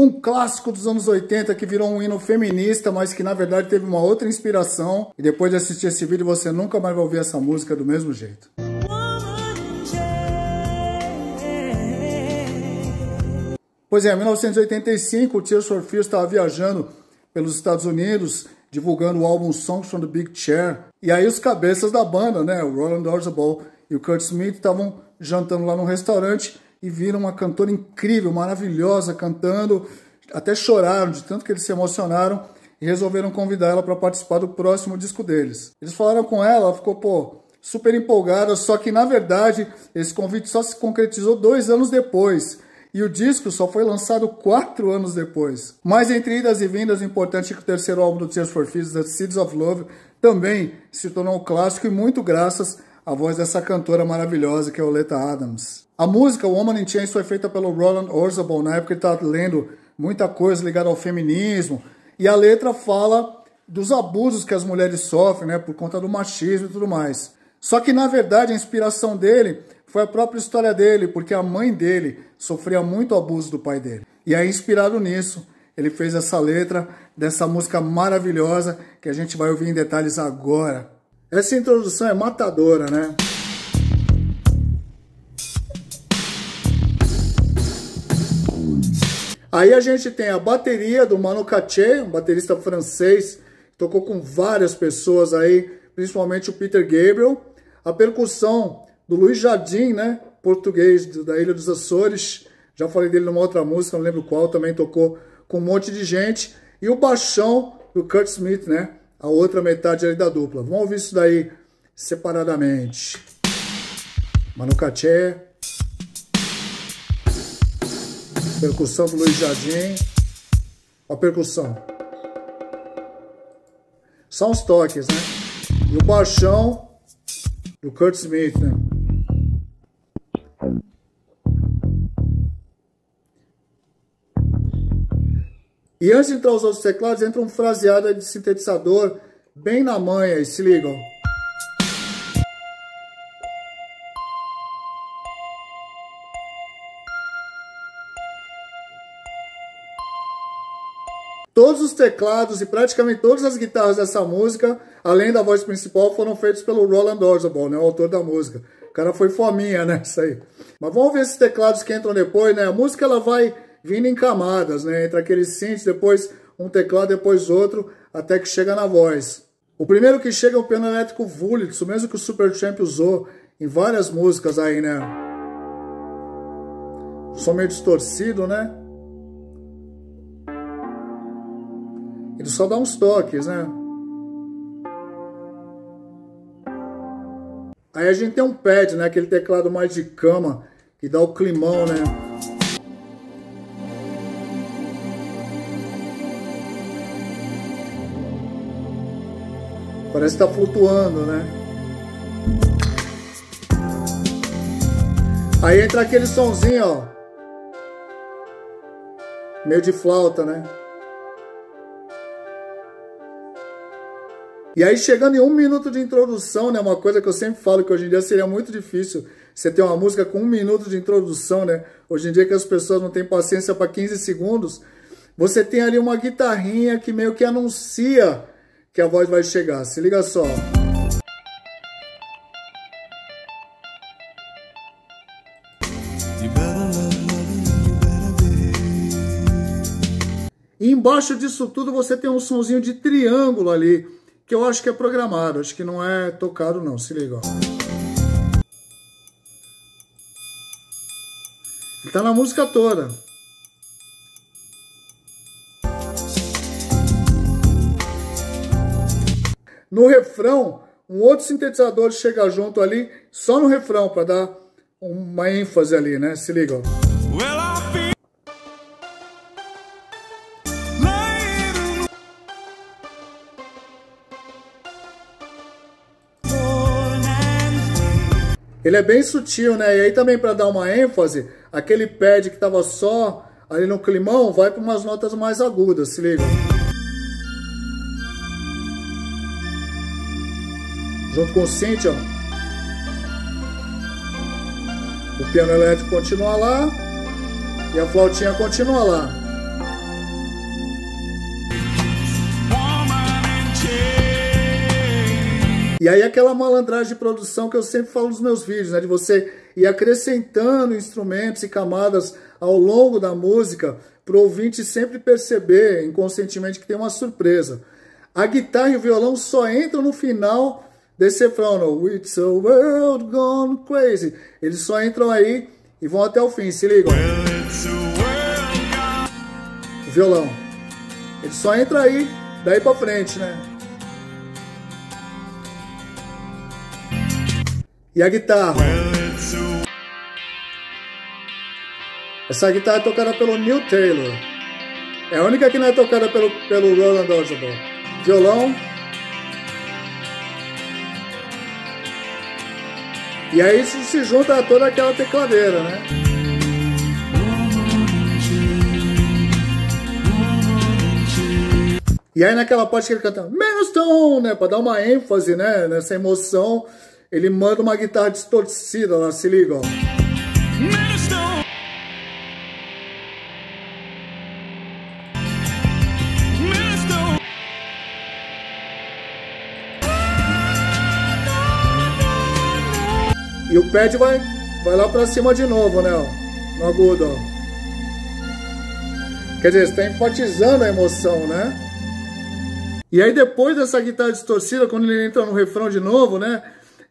Um clássico dos anos 80 que virou um hino feminista, mas que na verdade teve uma outra inspiração. E depois de assistir esse vídeo, você nunca mais vai ouvir essa música do mesmo jeito. Pois é, em 1985, o Tears for Fears estava viajando pelos Estados Unidos, divulgando o álbum Songs from the Big Chair. E aí os cabeças da banda, né, o Roland Orzabal e o Kurt Smith, estavam jantando lá no restaurante e viram uma cantora incrível, maravilhosa, cantando. Até choraram de tanto que eles se emocionaram e resolveram convidar ela para participar do próximo disco deles. Eles falaram com ela, ela ficou, pô, super empolgada, só que na verdade esse convite só se concretizou dois anos depois. E o disco só foi lançado quatro anos depois. Mas entre idas e vindas, importante é que o terceiro álbum do Tears for Fears, The Seeds of Love, também se tornou um clássico e muito graças à voz dessa cantora maravilhosa que é Oleta Adams. A música Woman in Chains foi feita pelo Roland Orzabal, na época ele estava lendo muita coisa ligada ao feminismo, e a letra fala dos abusos que as mulheres sofrem, né, por conta do machismo e tudo mais. Só que na verdade a inspiração dele foi a própria história dele, porque a mãe dele sofria muito abuso do pai dele. E aí, inspirado nisso, ele fez essa letra dessa música maravilhosa que a gente vai ouvir em detalhes agora. Essa introdução é matadora, né? Aí a gente tem a bateria do Manu Katché, um baterista francês, tocou com várias pessoas aí, principalmente o Peter Gabriel. A percussão do Luiz Jardim, né, português da Ilha dos Açores. Já falei dele numa outra música, não lembro qual, também tocou com um monte de gente. E o baixão do Kurt Smith, né, a outra metade ali da dupla. Vamos ouvir isso daí separadamente. Manu Katché. Percussão do Luiz Jardim. A percussão. São os toques, né? E o baixão do Kurt Smith, né? E antes de entrar os outros teclados, entra um fraseado de sintetizador bem na manha, e se ligam. Todos os teclados e praticamente todas as guitarras dessa música, além da voz principal, foram feitos pelo Roland Orzabal, né, o autor da música. O cara foi fominha, né, isso aí. Mas vamos ver esses teclados que entram depois, né? A música ela vai vindo em camadas, né? Entre aqueles synths, depois um teclado, depois outro, até que chega na voz. O primeiro que chega é o piano elétrico Wurlitz, o mesmo que o Supertramp usou em várias músicas aí, né? Som meio distorcido, né? Ele só dá uns toques, né? Aí a gente tem um pad, né? Aquele teclado mais de cama, que dá o climão, né? Parece que tá flutuando, né? Aí entra aquele sonzinho, ó. Meio de flauta, né? E aí, chegando em um minuto de introdução, né? Uma coisa que eu sempre falo que hoje em dia seria muito difícil você ter uma música com um minuto de introdução, né? Hoje em dia que as pessoas não têm paciência para 15 segundos. Você tem ali uma guitarrinha que meio que anuncia que a voz vai chegar. Se liga só. E embaixo disso tudo você tem um sonzinho de triângulo ali que eu acho que é programado, acho que não é tocado não, se liga, ó. Ele tá na música toda. No refrão, um outro sintetizador chega junto ali, só no refrão, para dar uma ênfase ali, né? Se liga, ó. Ele é bem sutil, né? E aí também para dar uma ênfase, aquele pad que tava só ali no climão vai para umas notas mais agudas, se liga. junto com o Cynthia. O piano elétrico continua lá e a flautinha continua lá. E aí aquela malandragem de produção que eu sempre falo nos meus vídeos, né? De você ir acrescentando instrumentos e camadas ao longo da música para o ouvinte sempre perceber inconscientemente que tem uma surpresa. A guitarra e o violão só entram no final desse refrão, no It's a world gone crazy. Eles só entram aí e vão até o fim, se ligam. O violão. Ele só entra aí, daí pra frente, né? E a guitarra. Essa guitarra é tocada pelo Neil Taylor. É a única que não é tocada pelo, pelo Roland Orzabal. Violão. E aí se junta toda aquela tecladeira, né? E aí naquela parte que ele canta Milestone, né? Pra dar uma ênfase, né? Nessa emoção, ele manda uma guitarra distorcida lá, se liga, ó. E o pad vai, vai lá pra cima de novo, né? Ó, no agudo, ó. Quer dizer, você tá enfatizando a emoção, né? E aí depois dessa guitarra distorcida, quando ele entra no refrão de novo, né?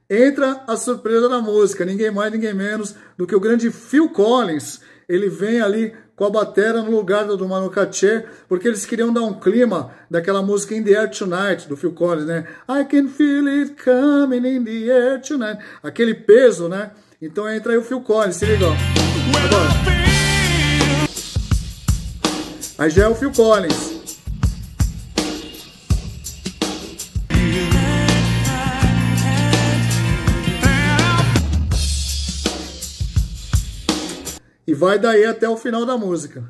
Entra a surpresa da música, ninguém mais, ninguém menos do que o grande Phil Collins. Ele vem ali com a batera no lugar do Manu Katché, porque eles queriam dar um clima daquela música In the Air Tonight, do Phil Collins, né? I can feel it coming in the air tonight. Aquele peso, né? Então entra aí o Phil Collins, se liga, ó. Agora. Aí já é o Phil Collins. E vai daí até o final da música.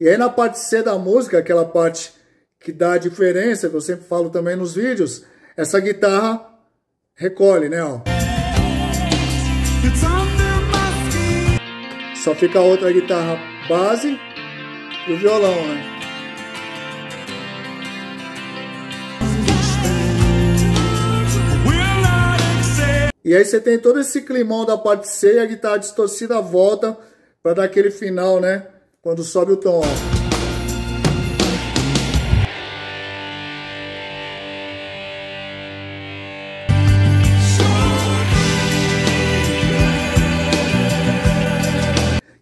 E aí na parte C da música, aquela parte que dá a diferença, que eu sempre falo também nos vídeos, essa guitarra recolhe, né, ó. Só fica a outra guitarra base e o violão, né? E aí você tem todo esse climão da parte C e a guitarra distorcida volta para dar aquele final, né? Quando sobe o tom, ó.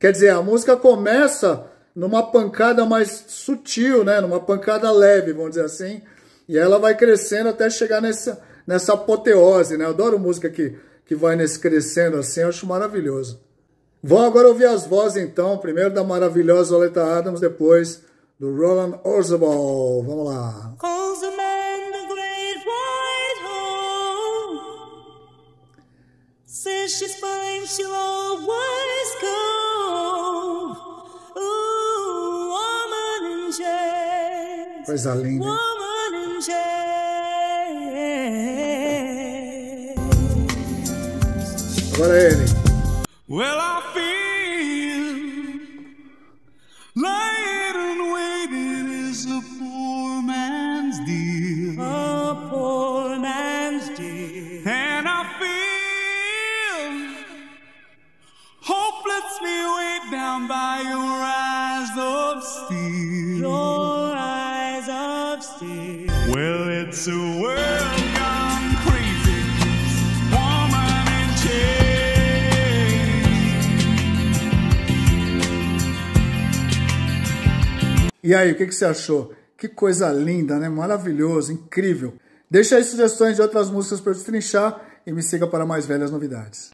Quer dizer, a música começa numa pancada mais sutil, né? Numa pancada leve, vamos dizer assim. E ela vai crescendo até chegar nessa, nessa apoteose, né? Eu adoro música que, que vai nesse crescendo assim, eu acho maravilhoso. Vamos agora ouvir as vozes então, primeiro da maravilhosa Oleta Adams, depois do Roland Orzabal. Vamos lá. Says she's fine, she'll always go Ooh, woman in jail Coisa linda. Woman in jail Agora é ele. Well, I feel lying waiting is a poor man's deal. A poor man's deal. And I feel hope lets me way down by your eyes of steel. Your eyes of steel. Well, it's a world. E aí, o que, que você achou? Que coisa linda, né? Maravilhoso, incrível. Deixa aí sugestões de outras músicas para eu destrinchar e me siga para mais velhas novidades.